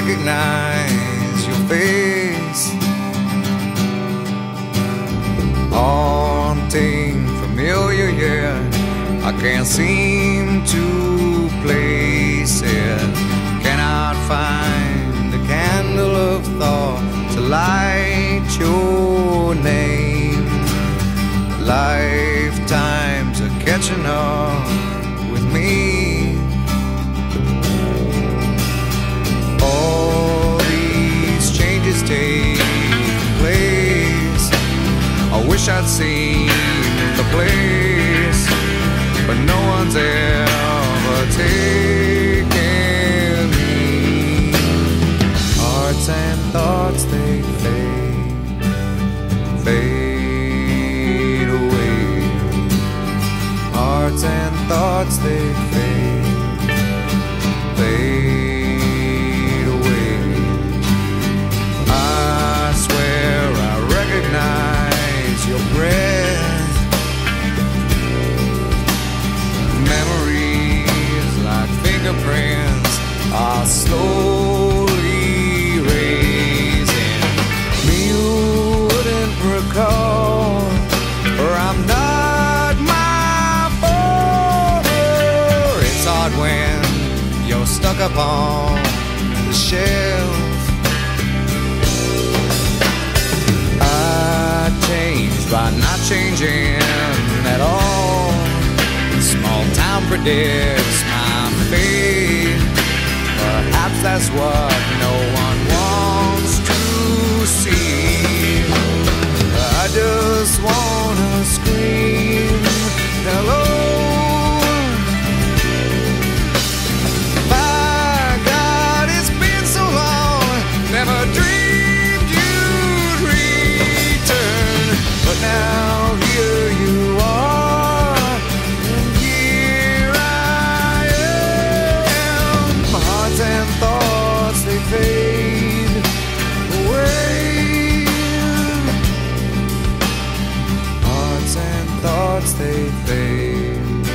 recognize your face. Haunting, familiar, yet I can't seem to place it. Cannot find the candle of thought to light your name. Lifetimes are catching up wish I'd seen the place, but no one's ever taken me. Hearts and thoughts they fade, fade away. Hearts and thoughts they fade, fade your breath. Memories like fingerprints are slowly erasing. Me you wouldn't recall, or I'm not my father. It's hard when you're stuck upon the shelf. Not changing at all. Small town predicts my fate. Perhaps that's what no one wants to see. I just wanna scream hello. Fade,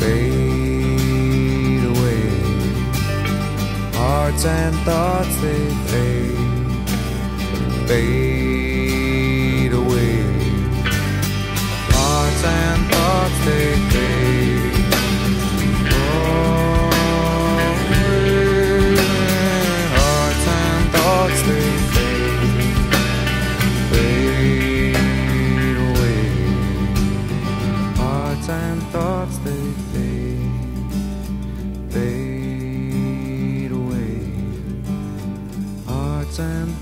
fade away. Hearts and thoughts they fade, fade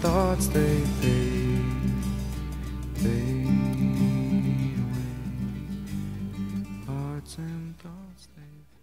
thoughts they fade, fade away. Hearts and thoughts they fade.